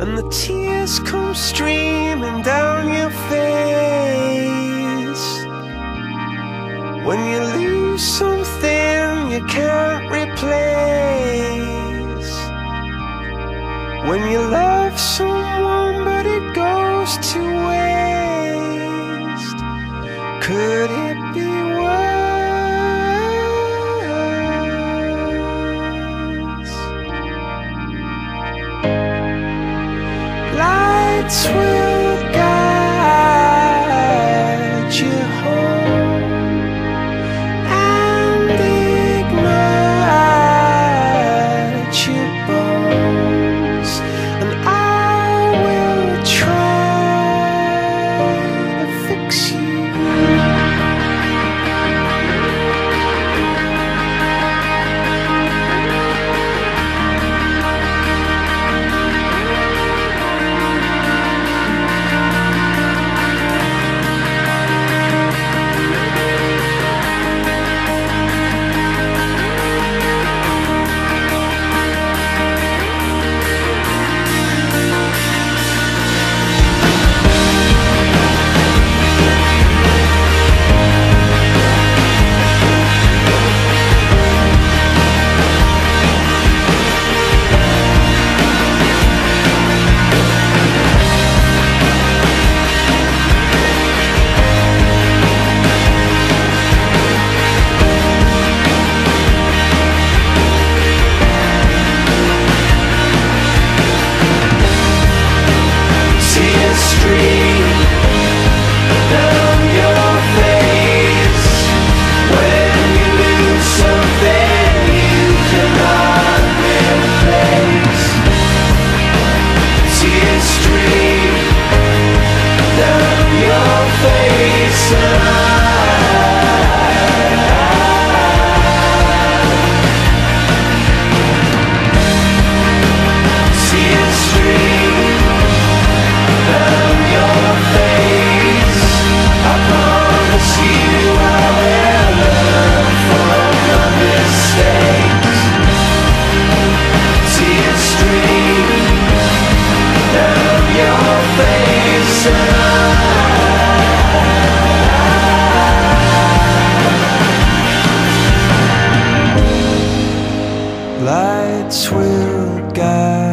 And the tears come streaming down your face. When you lose something you can't Lights Tears lights will guide